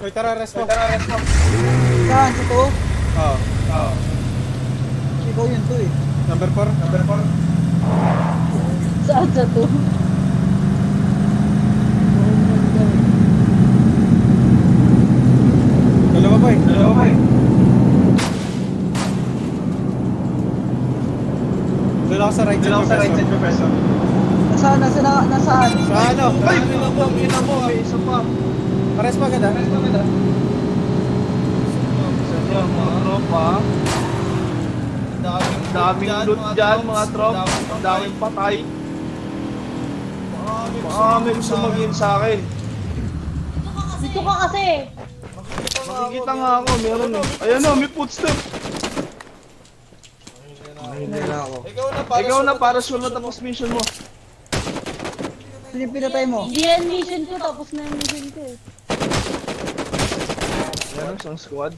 Uy, tara, rest mo. Saan? Sa to? Oo. Oo. Ikaw yun to eh. Number 4? Number 4? Saan sa to? Dalawa pa eh. Dalawa pa eh. Doon ako sa right side, Professor. Nasaan? Nasaan? na- Nasaan? Sa ano? Ay, pinamo, pinamo, may isa pa. Pares pa agad ah. Isa pa, mga tropa. Daming, Daming loot dyan, mga trop. Daming patay. Gusto mag sa akin. Dito ka kasi. Makikita nga ako, meron eh. Ayan na, may footstep. Ikaw na para Ikaw na para sunod tapos mission mo. Sino yung pinatay mo? Hindi yan mission ko, tapos na yung mission ko eh. Yan, isang squad.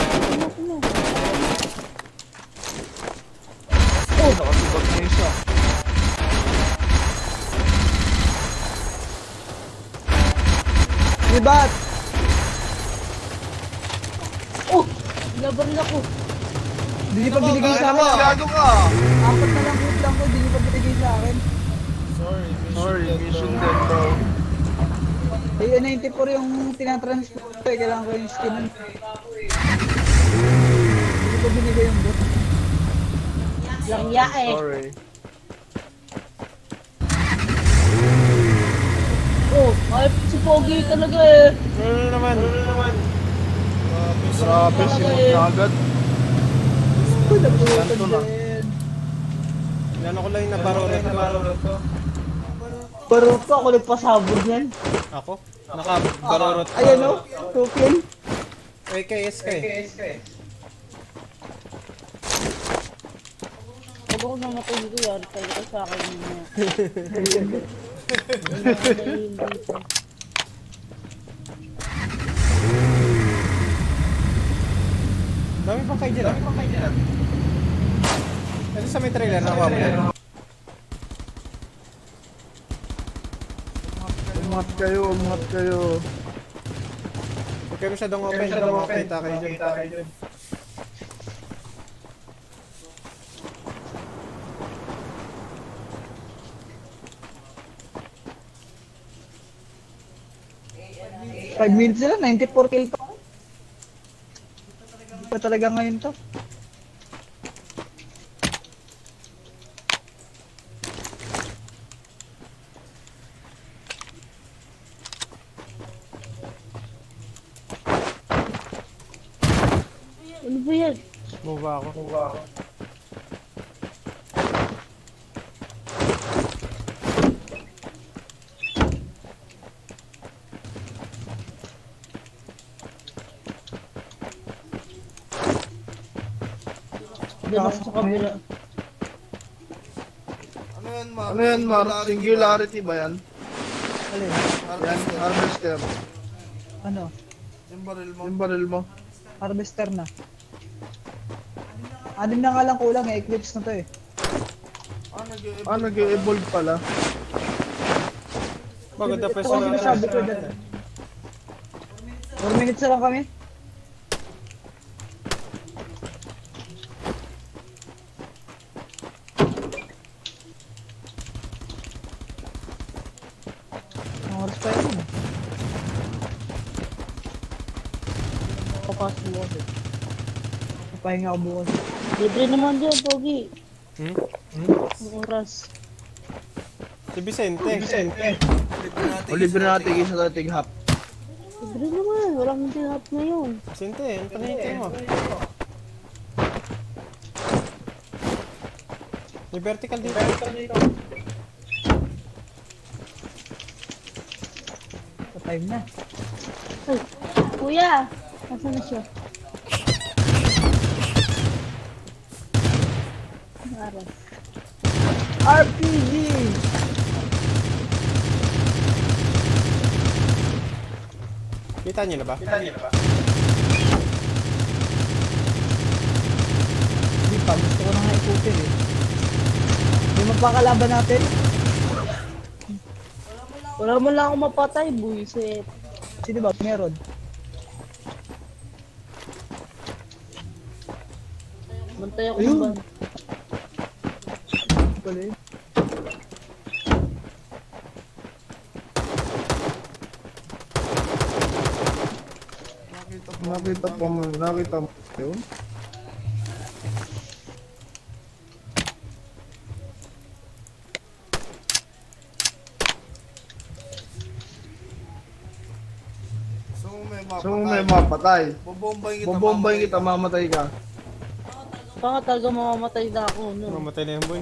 Ano? Oh, nakasibag na isa. Libat! Oh! Laban ako. Hindi niyo pa binigay sa Ano akin. Gago ka! Apat na lang lang ko, hindi niyo pa binigay sa akin. Sorry, mission Sorry, mission dead bro. Eh, 94 yung tinatransport ko eh. Kailangan ko yung skin nun. Hindi ko binigay yung bot. Langya eh. Sorry. Oh, ay si Pogi talaga eh. Ano naman? Grabe, sinot na agad. Ganto na. Inano ko lang yung nabarurot ko. Barot ko, ako nagpasabog yan. Ako? Nakabarurot ko. Ayan o, token. Eh, KS ka eh. Huwag ako namatay dito yan. Tayo ka sa akin niya. Dami pa kayo dyan. Dami pa kayo dyan. Ito sa may trailer, nakuha mo Umat kayo, umat kayo. Huwag kayo masyadong open, masyadong makakita kayo dyan. Five minutes sila, 94 kill pa. Hindi pa talaga ngayon to. Diyan ako sa kabila. Ano yan, Mar? Ano yan, Mar? Singularity ba yan? Alin? Yan, harvester. Ano? Yung baril mo. Yung baril mo. Harvester na. Anim na nga lang kulang eh, Eclipse na to eh. Ah, nag-e- Ah, nag-evolve pala. Maganda pa Ito ang sinasabi ko dyan. 4 minutes na lang kami. Papas mo. Papahinga ako bukas. Libre naman dyan, Pogi. Hmm? Ang oras. Si Vicente. Vicente. O libre natin isa sa tig hap. Libre naman. Walang tinap ngayon. Vicente, ano panahintay mo? May vertical dito. Vertical dito. Sa time na. Ay, kuya. Nasaan na siya? RPG! Kita niyo na ba? Kita niyo na ba? Hindi pa, gusto ko na nga ikutin eh. May magpakalaban natin. Wala man lang ako mapatay, buisit. Sino ba? Meron. Bantay ako Ayun. ba? Pala yun. Nakita po. Mo, nakita mo yun? So may mapatay. So may mapatay. Bobombayin kita. Mamatay kita, mamatay ka. Baka talaga mamamatay na ako, no? Mamatay na yan, boy.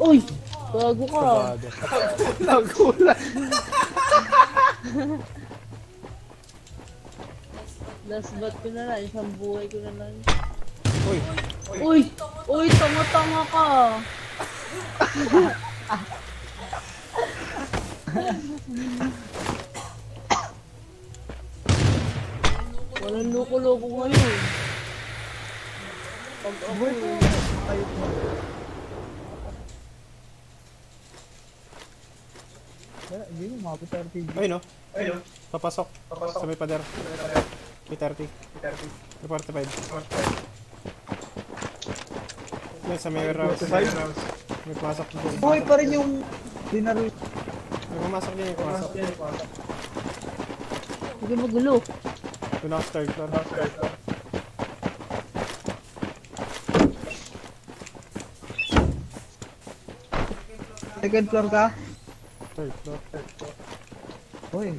Uy! Bago ka. Nagulat. Last bat ko na lang. Isang buhay ko na lang. Uy, Uy! Uy! Tanga-tanga ka! Walang loko-loko ngayon. Pag ako, Wala, Hindi mo mapit sa RPG. ayun no. Ayun Papasok. Papasok. Sa may pader. May 30. May 45. Yan, sa may warehouse. May pumasok din. Buhay pa rin yung dinaro. May pumasok din, may pumasok. Huwag magulo. Doon ako sa third floor. Second floor ka? Third floor. Hoy.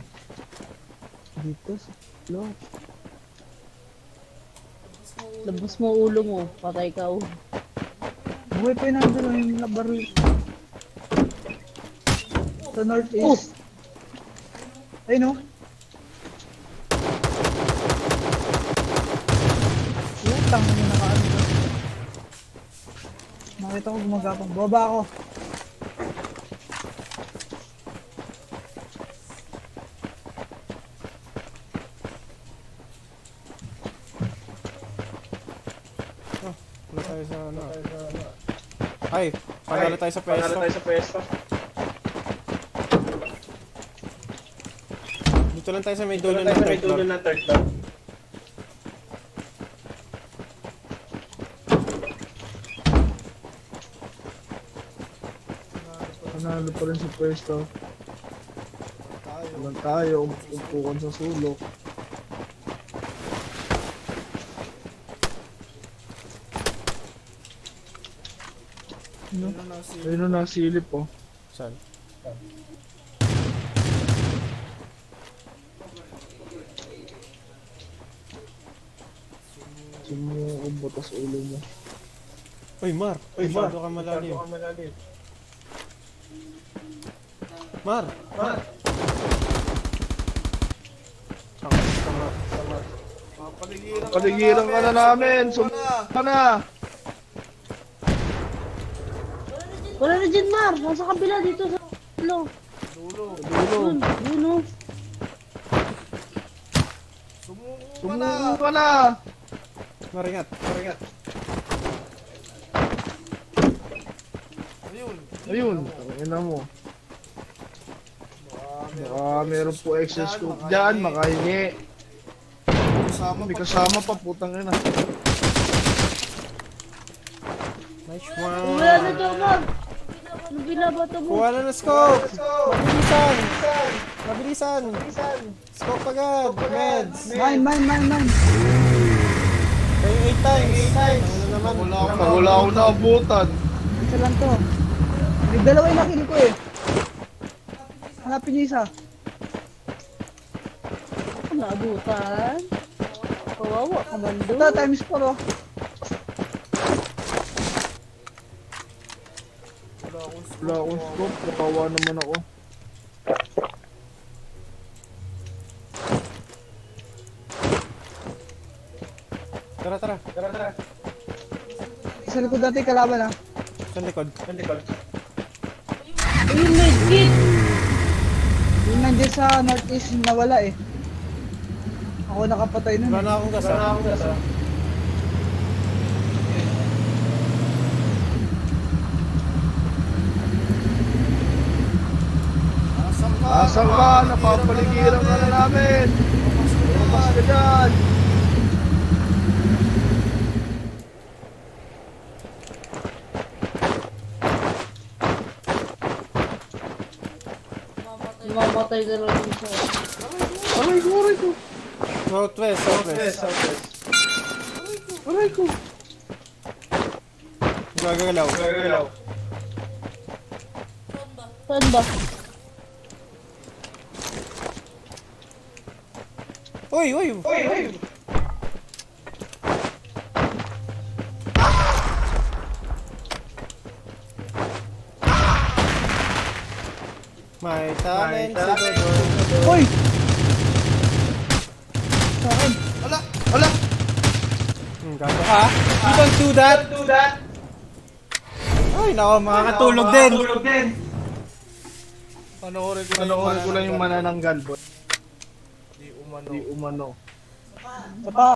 Dito sa floor. Labas mo ulo mo. Patay ka. oh. Buhay pa yung nandun yung labaro. Sa northeast. Ayun no? Utang na nakaano ka. Nakita ko gumagapang. Baba ako. Wala tayo sa ano. Ay, pagala tayo sa pwesto. Dito lang tayo sa may dulo ng third floor. Panalo pa rin sa pwesto. Naman tayo, umpukan sa sulok. Na si... Ayun na nasilip oh. Saan? Sumuubot tas ulo mo. Uy, Mar. Uy, Mar. ka malalim. Mar. Mar. Paligiran ka na namin! Sumuubot ka na! Wala na dyan, Mar. Nasa kabila dito sa ulo. Dulo. Dulo! Yun oh. Sumuko ka na. Sumuubot ka na! Maringat. Maringat. Ayun. Ayun, ina mo. Baka meron po extra scoop dyan, makahingi. Kasama May pa. kasama pa, putang ina. Nice Wala one. na dyan, Mar. Ano binabato mo? Kuha na ng scope. Mabilisan. Mabilisan. Scope agad. Meds. Mine, mine, mine, mine. Kayo 8 times. 8 times. Ano naman? Wala ako wala akong naabutan. Isa lang to. May dalawa yung nakill ko eh. Hanapin niyo isa. Naabutan. Kawawa ka man doon. Ito, times 4 oh. Wala akong scope, nakawa naman ako. Tara, tara. Tara, tara. Sa likod natin yung kalaban ah. Sa likod. Sa likod. Ayun, medkit. Yung nandiyan sa northeast nawala eh. Ako nakapatay nun. Wala na akong gas. Wala na akong gas. Asan ka? Napapaligiran ka na namin. Lumabas ka dyan. Mamatay ka lang isa. Aray ko, aray ko. Southwest, southwest. southwest. Aray ko. Gagalaw. Gagalaw. Saan ba? Uy, uy. Uy, uy. May si talent. Dodong. Uy! Wala! Wala! Hmm, gago ka. You don't do that. Do that. Ay, nako, makakatulog din. Tulog din. Panoorin ko lang yung manananggal, boy. Di umano. Di umano. Ito pa.